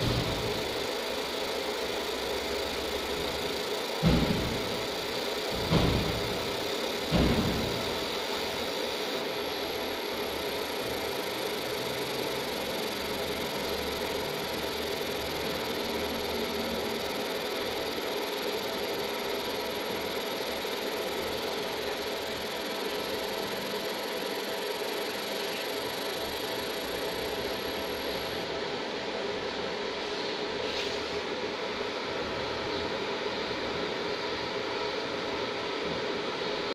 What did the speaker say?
you